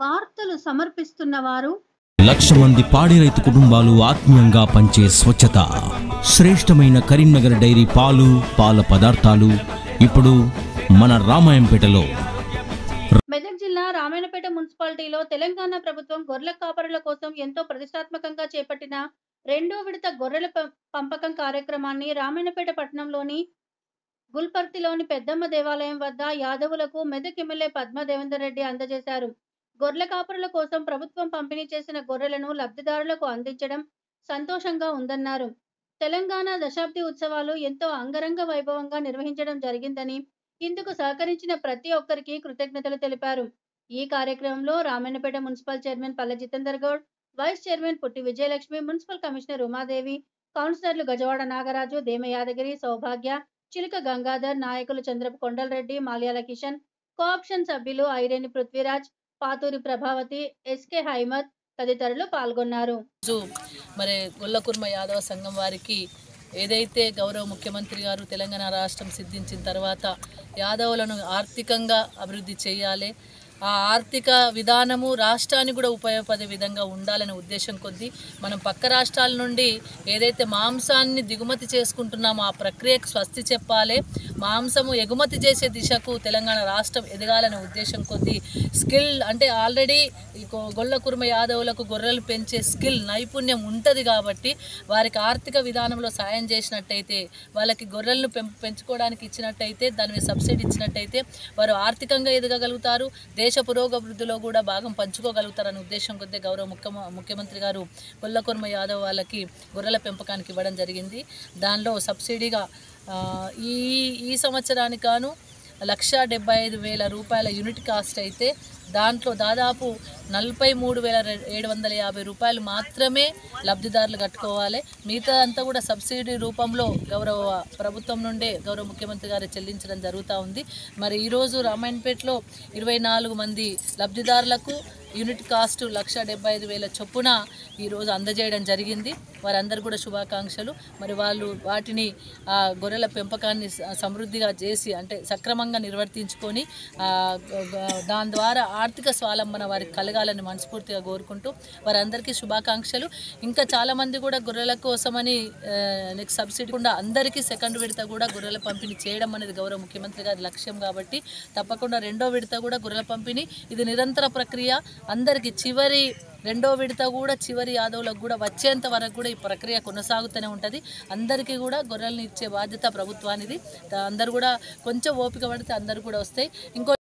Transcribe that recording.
వార్తలు సమర్పిస్తున్న వారు లక్ష మంది పాడి రైతు కుటుంబాలు ఆత్మీయంగా పంచే స్వచ్ఛత. శ్రేష్టమైన కరీంనగర్ డైరీ పాలు పాల పదార్థాలు ఇప్పుడు మన రామాయంపేటలో. మెదక్ జిల్లా రామాయణపేట మున్సిపాలిటీలో తెలంగాణ ప్రభుత్వం గొర్రెల కాపరుల కోసం ఎంతో ప్రతిష్టాత్మకంగా చేపట్టిన రెండో విడత గొర్రెల పంపకం కార్యక్రమాన్ని రామాయణపేట పట్టణంలోని గుల్పర్తిలోని పెద్దమ్మ దేవాలయం వద్ద యాదవులకు మెదక్ ఎమ్మెల్యే పద్మా దేవేందర్ రెడ్డి అందజేశారు. గొర్రెల కాపురుల కోసం ప్రభుత్వం పంపిణీ చేసిన గొర్రెలను లబ్ధిదారులకు అందించడం సంతోషంగా ఉందన్నారు. తెలంగాణ దశాబ్ది ఉత్సవాలు ఎంతో అంగరంగ వైభవంగా నిర్వహించడం జరిగిందని ఇందుకు సహకరించిన ప్రతి ఒక్కరికి కృతజ్ఞతలు తెలిపారు. ఈ కార్యక్రమంలో రామాయణపేట మున్సిపల్ చైర్మన్ పల్లె జితేందర్ గౌడ్ వైస్ చైర్మన్ పుట్టి విజయలక్ష్మి మున్సిపల్ కమిషనర్ ఉమాదేవి కౌన్సిలర్లు గజవాడ నాగరాజు దేమ యాదగిరి సౌభాగ్య చిలుక గంగాధర్ నాయకులు చంద్రపు కొండలరెడ్డి మాల్యాల కిషన్ కోఆప్షన్ సభ్యులు ఐరేని పృథ్వీరాజ్ పాతూరి ప్రభావతి ఎస్కే హైమత్ తదితరులు పాల్గొన్నారు. మరి గొల్లకుర్మ యాదవ సంఘం వారికి ఏదైతే గౌరవ ముఖ్యమంత్రి గారు తెలంగాణ రాష్ట్రం సిద్ధించిన తర్వాత యాదవులను ఆర్థికంగా అభివృద్ధి చేయాలి ఆ ఆర్థిక విధానము రాష్ట్రానికి కూడా ఉపయోగపడే విధంగా ఉండాలనే ఉద్దేశం కొద్దీ మనం పక్క రాష్ట్రాల నుండి ఏదైతే మాంసాన్ని దిగుమతి చేసుకుంటున్నామో ఆ ప్రక్రియకు స్వస్తి చెప్పాలి మాంసము ఎగుమతి చేసే దిశకు తెలంగాణ రాష్ట్రం ఎదగాలనే ఉద్దేశం కొద్దీ స్కిల్ అంటే ఆల్రెడీ గొల్ల కుర్మ యాదవులకు గొర్రెలు పెంచే స్కిల్ నైపుణ్యం ఉంటుంది కాబట్టి వారికి ఆర్థిక విధానంలో సాయం చేసినట్టయితే వాళ్ళకి గొర్రెలను పెం పెంచుకోవడానికి ఇచ్చినట్టయితే దాని మీద సబ్సిడీ ఇచ్చినట్టయితే వారు ఆర్థికంగా ఎదగగలుగుతారు దేశ పురోగభివృద్ధిలో కూడా భాగం పంచుకోగలుగుతారనే ఉద్దేశం కొద్దీ గౌరవ ముఖ్య ముఖ్యమంత్రి గారు గొల్ల కుర్మ యాదవ్ వాళ్ళకి గొర్రెల పెంపకానికి ఇవ్వడం జరిగింది. దానిలో సబ్సిడీగా ఈ ఈ సంవత్సరానికి గాను లక్ష డెబ్బై ఐదు వేల రూపాయల యూనిట్ కాస్ట్ అయితే దాంట్లో దాదాపు నలభై మూడు వేల ఏడు వందల యాభై రూపాయలు మాత్రమే లబ్ధిదారులు కట్టుకోవాలి. మిగతా అంతా కూడా సబ్సిడీ రూపంలో గౌరవ ప్రభుత్వం నుండే గౌరవ ముఖ్యమంత్రి గారు చెల్లించడం జరుగుతూ ఉంది. మరి ఈరోజు రామాయణపేటలో ఇరవై నాలుగు మంది లబ్ధిదారులకు యూనిట్ కాస్ట్ లక్ష డెబ్బై ఐదు వేల చొప్పున ఈరోజు అందజేయడం జరిగింది. వారందరూ కూడా శుభాకాంక్షలు. మరి వాళ్ళు వాటిని ఆ గొర్రెల పెంపకాన్ని సమృద్ధిగా చేసి అంటే సక్రమంగా నిర్వర్తించుకొని దాని ద్వారా ఆర్థిక స్వాలంబన వారికి కలగ కలగాలని మనస్ఫూర్తిగా కోరుకుంటూ వారందరికీ శుభాకాంక్షలు. ఇంకా చాలామంది కూడా గొర్రెల కోసమని నెక్స్ట్ సబ్సిడీ కూడా అందరికీ సెకండ్ విడత కూడా గొర్రెల పంపిణీ చేయడం అనేది గౌరవ ముఖ్యమంత్రి గారి లక్ష్యం కాబట్టి తప్పకుండా రెండో విడత కూడా గొర్రెల పంపిణీ. ఇది నిరంతర ప్రక్రియ. అందరికీ చివరి రెండో విడత కూడా చివరి యాదవులకు కూడా వచ్చేంత వరకు కూడా ఈ ప్రక్రియ కొనసాగుతూనే ఉంటుంది. అందరికీ కూడా గొర్రెలను ఇచ్చే బాధ్యత ప్రభుత్వానిది. అందరు కూడా కొంచెం ఓపిక పడితే అందరు కూడా వస్తాయి. ఇంకో